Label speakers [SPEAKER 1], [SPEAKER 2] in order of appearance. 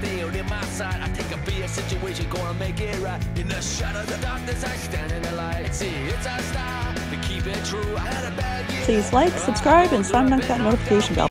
[SPEAKER 1] stay in my sight. I take a beer situation, gonna make it right. In the shadow, the darkness, I stand in the light. See, it's our style to keep it true. I had a bad year.
[SPEAKER 2] Please like, subscribe, and slam dunk that notification bell.